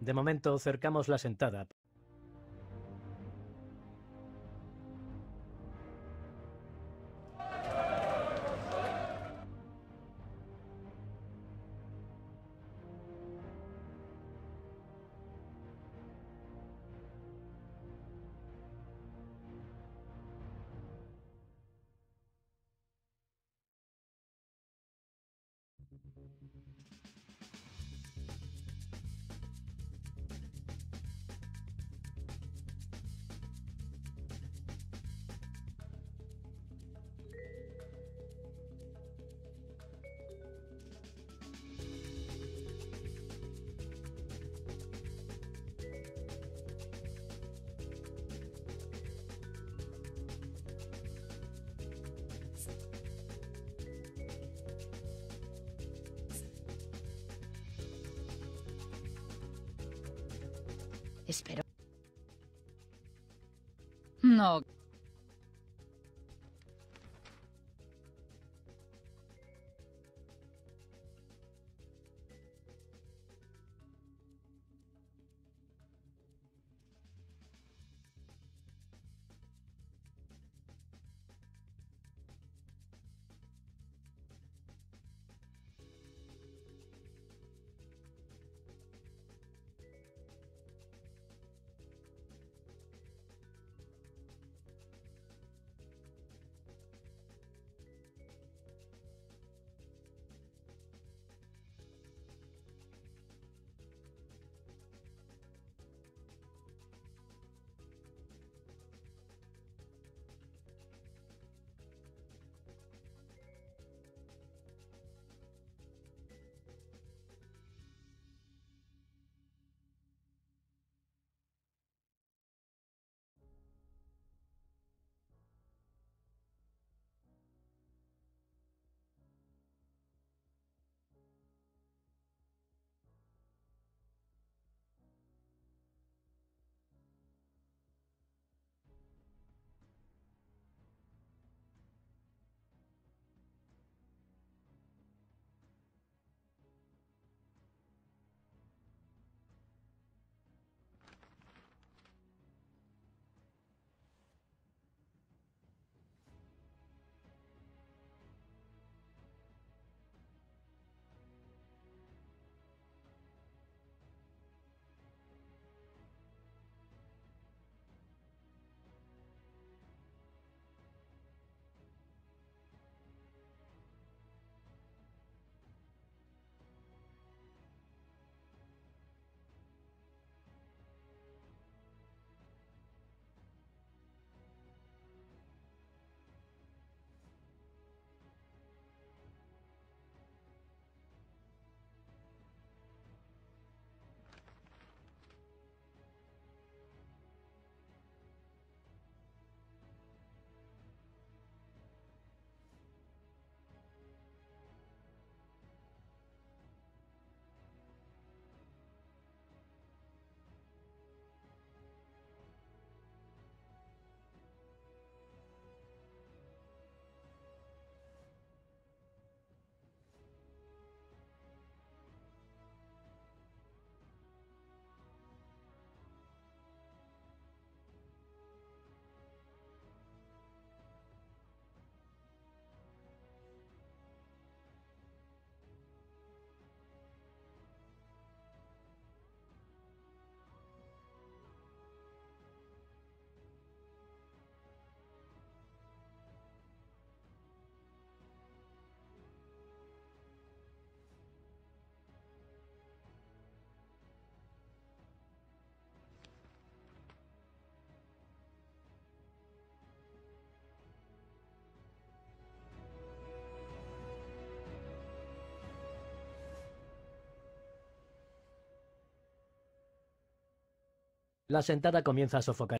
De momento cercamos la sentada. Espero. La sentada comienza a sofocar.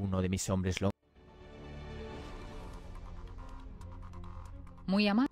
Uno de mis hombres lo... Muy amable.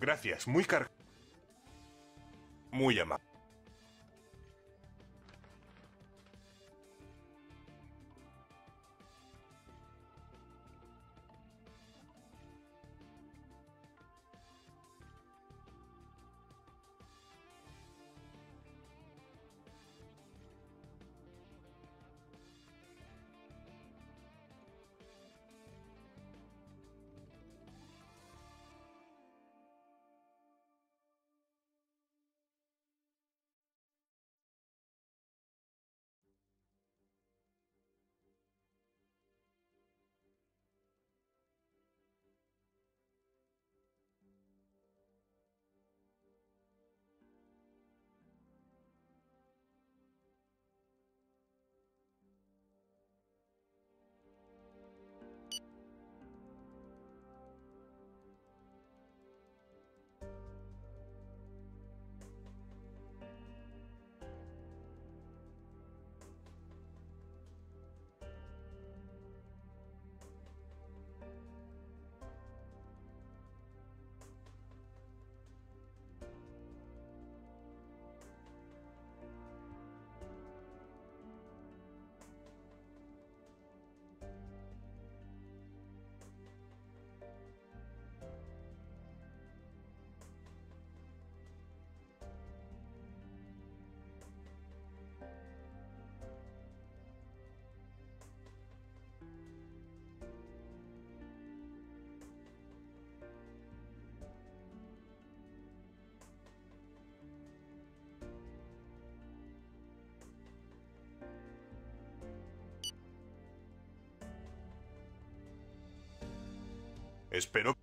Gracias, muy car... Muy amable. Espero...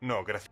No, gracias.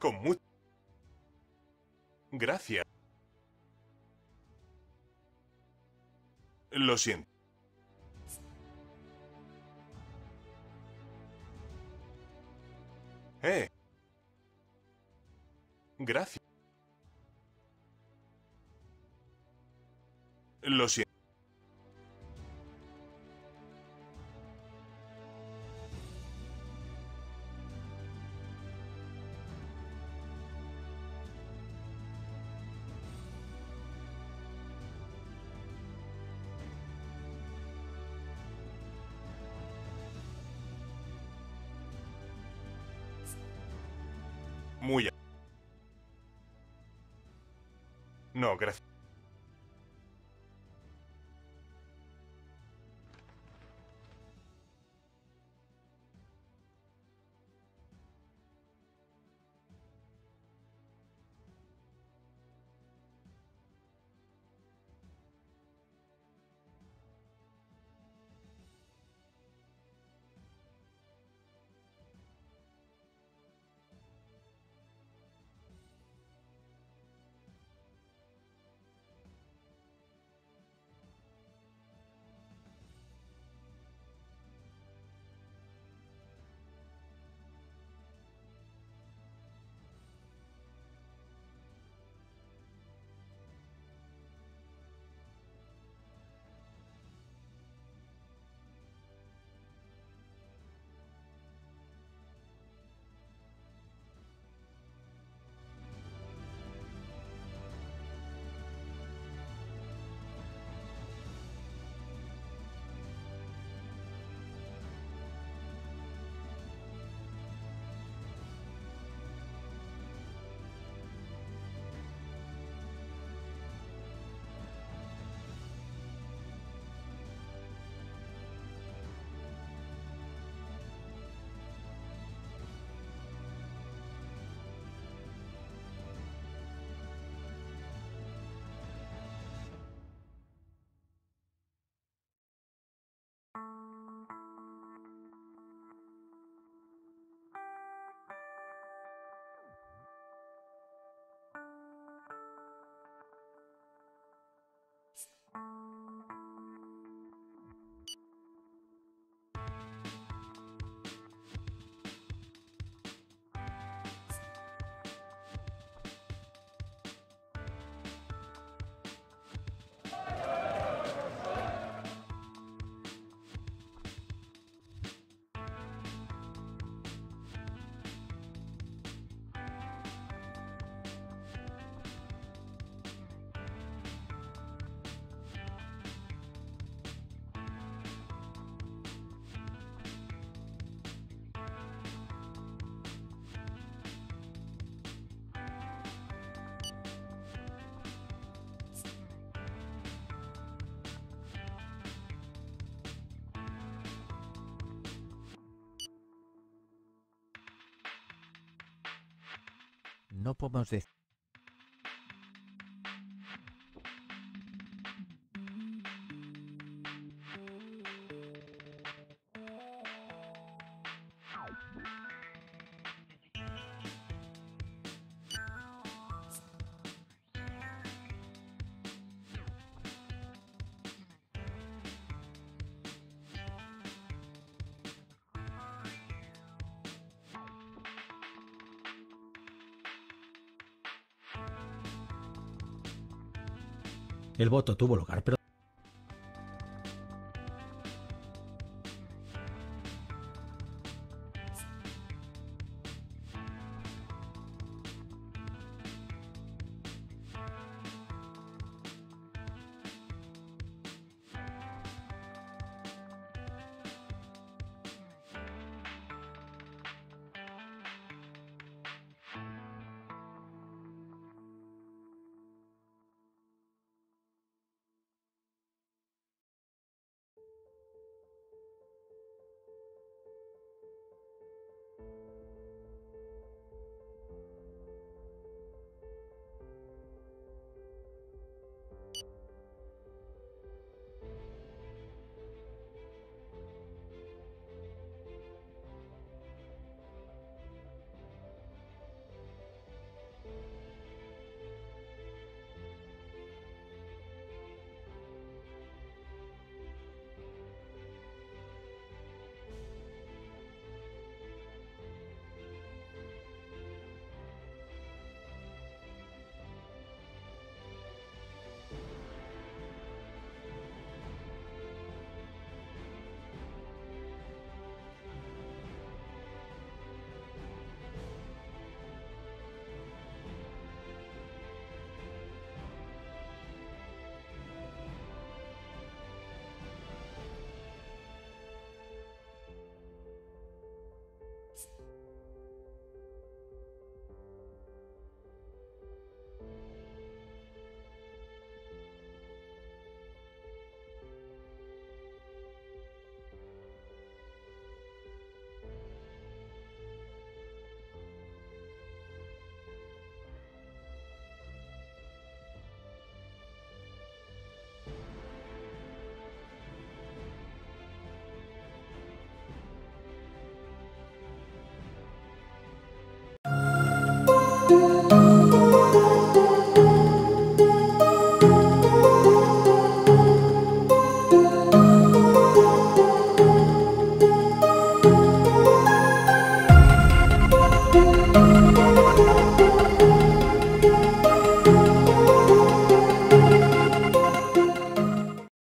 Con mucho... Gracias. Lo siento. Eh. Gracias. Lo. Muy... No, gracias. No podemos decir. El voto tuvo lugar, pero